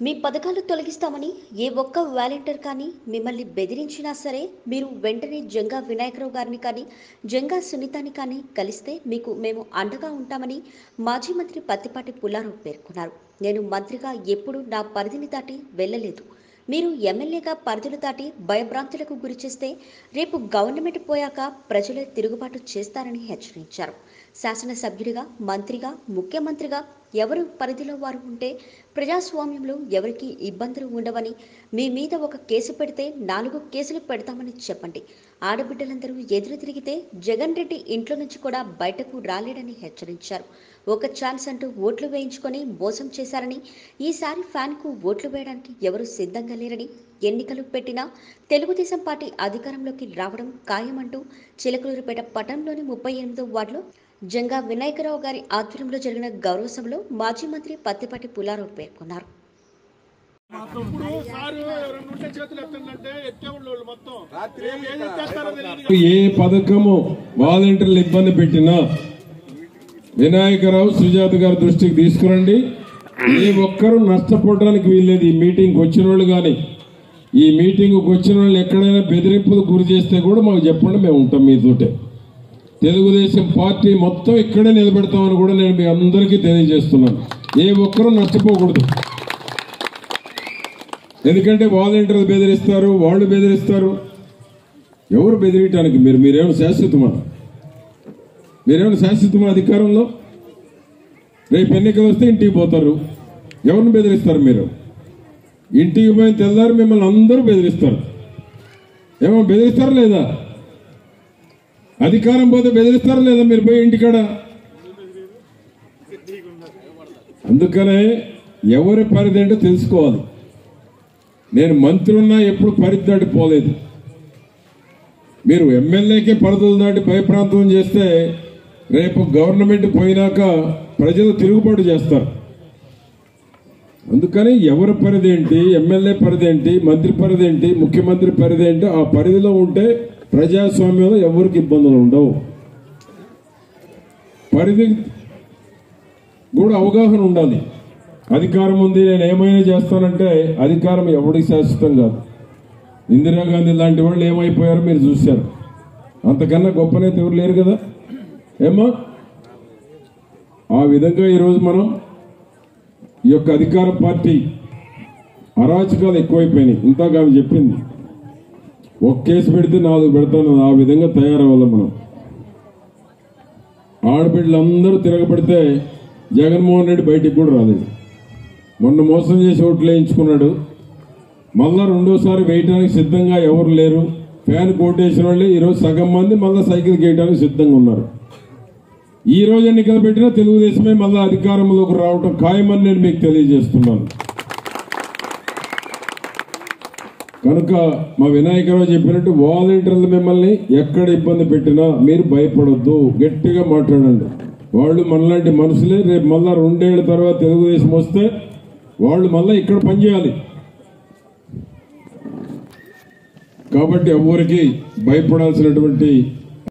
మీ పథకాలు తొలగిస్తామని ఏ ఒక్క వాలంటీర్ కానీ మిమ్మల్ని బెదిరించినా సరే మీరు వెంటనే జంగా వినాయకరావు గారిని కానీ జంగా సునీతాని కానీ కలిస్తే మీకు మేము అండగా ఉంటామని మాజీ మంత్రి పత్తిపాటి పుల్లారావు పేర్కొన్నారు. నేను మంత్రిగా ఎప్పుడూ నా పరిధిని దాటి వెళ్ళలేదు. మీరు ఎమ్మెల్యేగా పరిధులు దాటి భయభ్రాంతులకు గురి చేస్తే రేపు గవర్నమెంట్ పోయాక ప్రజలే తిరుగుబాటు చేస్తారని హెచ్చరించారు. శాసనసభ్యుడిగా మంత్రిగా ముఖ్యమంత్రిగా ఎవరు పరిధిలో వారు ఉంటే ప్రజాస్వామ్యంలో ఎవరికి ఇబ్బందులు ఉండవని మీ మీద ఒక కేసు పెడితే నాలుగు కేసులు పెడతామని చెప్పండి. ఆడబిడ్డలందరూ ఎదురు తిరిగితే జగన్ రెడ్డి ఇంట్లో నుంచి కూడా బయటకు రాలేడని హెచ్చరించారు. ఒక ఛాన్స్ అంటూ ఓట్లు వేయించుకొని మోసం చేశారని ఈసారి ఫ్యాన్కు ఓట్లు వేయడానికి ఎవరు సిద్ధంగా లేరని ఎన్నికలు పెట్టినా తెలుగుదేశం పార్టీ అధికారంలోకి రావడం ఖాయమంటూ చిలకలూరుపేట పట్టణంలోని ముప్పై ఎనిమిదో వార్డులో జంగా వినాయకరావు గారి ఆధ్వర్యంలో జరిగిన గౌరవ సభలో మాజీ మంత్రి పత్తిపాటి పుల్లారావు పేర్కొన్నారు. ఏం పథకము వాలంటీర్లు ఇబ్బంది పెట్టినా వినాయకరావు సుజాత గారి దృష్టికి తీసుకురండి. ఏ ఒక్కరూ నష్టపోవడానికి వీల్లేదు ఈ మీటింగ్కి వచ్చిన వాళ్ళు కానీ ఈ మీటింగ్కి వచ్చిన వాళ్ళు ఎక్కడైనా బెదిరింపులు గురి చేస్తే కూడా మాకు చెప్పండి మేము ఉంటాం మీతోటే తెలుగుదేశం పార్టీ మొత్తం ఇక్కడే నిలబెడతామని కూడా నేను మీ అందరికీ తెలియజేస్తున్నాను. ఏ ఒక్కరూ నష్టపోకూడదు. ఎందుకంటే వాలంటీర్లు బెదిరిస్తారు వాళ్ళు బెదిరిస్తారు. ఎవరు బెదిరియటానికి మీరు మీరేమైనా శాశ్వతమా? మీరేమైనా శాశ్వతమా అధికారంలో? రేపు ఎన్నికలు వస్తే ఇంటికి పోతారు. ఎవరిని బెదిరిస్తారు మీరు? ఇంటికి పోయిన తెల్లారు మిమ్మల్ని అందరూ బెదిరిస్తారు. ఏమో బెదిరిస్తారా లేదా? అధికారం పోతే బెదిరిస్తారా లేదా? మీరు పోయి ఇంటికాడ? అందుకనే ఎవరి పరిధి ఏంటో తెలుసుకోవాలి. నేను మంత్రి ఉన్నా ఎప్పుడు పరిధి దాటి పోలేదు. మీరు ఎమ్మెల్యేకే పరిధులు దాటి భయప్రాంతం చేస్తే రేపు గవర్నమెంట్ పోయినాక ప్రజలు తిరుగుబాటు చేస్తారు. అందుకని ఎవరి పరిధి ఏంటి? ఎమ్మెల్యే పరిధి ఏంటి? మంత్రి పరిధి ఏంటి? ముఖ్యమంత్రి పరిధి ఏంటి? ఆ పరిధిలో ఉంటే ప్రజాస్వామ్యంలో ఎవరికి ఇబ్బందులు ఉండవు. పరిధి కూడా అవగాహన ఉండాలి. అధికారం ఉంది నేను ఏమైనా చేస్తానంటే అధికారం ఎవరికి శాశ్వతం కాదు. ఇందిరాగాంధీ లాంటి వాళ్ళు ఏమైపోయారో మీరు చూశారు. అంతకన్నా గొప్ప నేత ఎవరు లేరు కదా? ఏమా ఆ విధంగా ఈరోజు మనం ఈ యొక్క అధికార పార్టీ అరాచకాలు ఎక్కువైపోయినాయి. ఇంతగా ఆమె చెప్పింది. ఒక కేసు పెడితే నాలుగు పెడతాను ఆ విధంగా తయారవ్వాలి మనం. ఆడబిడ్డలందరూ తిరగబడితే జగన్మోహన్ రెడ్డి బయటికి కూడా రాలేదు. మొన్న మోసం చేసి ఓట్లు వేయించుకున్నాడు. మళ్ళా రెండోసారి వేయటానికి సిద్ధంగా ఎవరు లేరు. ఫ్యాన్ కోటేసిన వాళ్ళే ఈరోజు సగం మంది మళ్ళా సైకిల్ గేయడానికి సిద్ధంగా ఉన్నారు. ఈ రోజు ఎన్నికలు పెట్టినా తెలుగుదేశమే మళ్ళా అధికారంలోకి రావటం ఖాయమని నేను మీకు తెలియజేస్తున్నాను. కనుక మా వినాయకరావు చెప్పినట్టు వాలంటీర్లు మిమ్మల్ని ఎక్కడ ఇబ్బంది పెట్టినా మీరు భయపడొద్దు. గట్టిగా మాట్లాడండి. వాళ్ళు మనలాంటి మనుషులే. రేపు మళ్ళా రెండేళ్ళ తర్వాత తెలుగుదేశం వస్తే వాళ్ళు మళ్ళీ ఇక్కడ పనిచేయాలి. కాబట్టి ఎవరికి భయపడాల్సినటువంటి